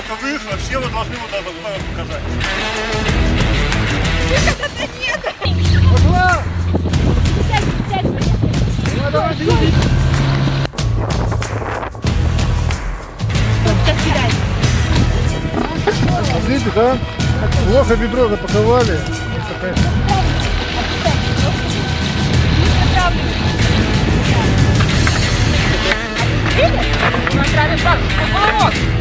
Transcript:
Девушка вышла, все вы должны вот это вот показать. Нет, это нет! Пошла! Давай, давай, давай. Смотрите, да? Плохо бедро запаковали. Вот такая поворот.